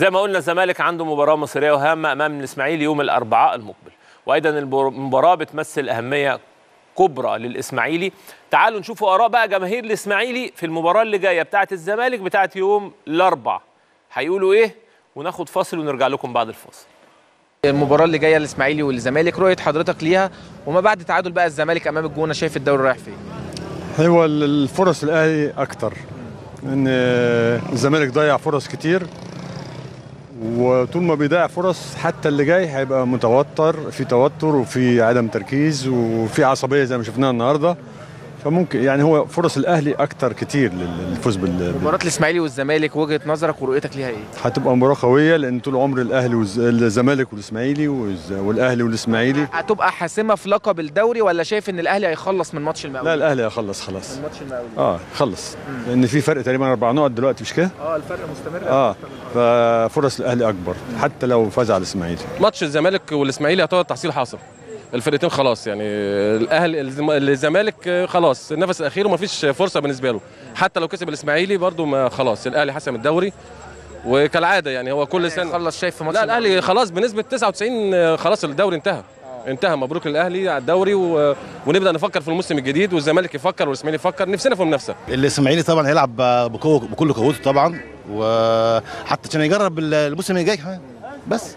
زي ما قلنا الزمالك عنده مباراة مصيرية وهامة أمام الإسماعيلي يوم الأربعاء المقبل. وأيضا المباراة بتمثل أهمية كبرى للإسماعيلي. تعالوا نشوفوا آراء بقى جماهير الإسماعيلي في المباراة اللي جاية بتاعة الزمالك بتاعة يوم الأربع هيقولوا إيه؟ وناخد فاصل ونرجع لكم بعد الفاصل. المباراة اللي جاية الاسماعيلي والزمالك رؤية حضرتك ليها؟ وما بعد تعادل بقى الزمالك أمام الجونة شايف الدوري رايح فين؟ هو الفرص الاهلي أكتر. إن الزمالك ضيع فرص كتير. وطول ما بيضيع فرص حتى اللي جاي هيبقى متوتر في توتر وفي عدم تركيز وفي عصبية زي ما شفناها النهارده. فممكن يعني هو فرص الأهلي أكتر كتير للفوز بال مباراة الإسماعيلي والزمالك وجهة نظرك ورؤيتك ليها إيه؟ هتبقى مباراة قوية لأن طول عمر الأهلي والزمالك والإسماعيلي والأهلي والإسماعيلي. هتبقى حاسمة في لقب الدوري ولا شايف إن الأهلي هيخلص من ماتش المقاولين؟ لا الأهلي هيخلص خلاص. الماتش المقاولين. آه خلص. لأن في فرق تقريبا أربع نقط دلوقتي مش كده؟ آه الفرق مستمر. آه ففرص الأهلي أكبر حتى لو فاز على الإسماعيلي. ماتش الزمالك والإسماعيلي يعتبر تحصيل حاصل. الفرقتين خلاص يعني الاهلي الزمالك خلاص النفس الاخير ومفيش فرصة بالنسبة له. حتى لو كسب الإسماعيلي برده ما خلاص الأهلي حسم الدوري وكالعادة يعني هو كل سنة. خلص شايف في ماتش لا الاهلي خلاص بنسبة 99 خلاص الدوري انتهى. انتهى مبروك للاهلي على الدوري و... ونبدأ نفكر في الموسم الجديد. والزمالك يفكر والإسماعيلي يفكر نفسنا في المنافسه الإسماعيلي طبعا هيلعب بقوة بكل قوته طبعا وحتى عشان يجرب الموسم الجاي كمان. بس.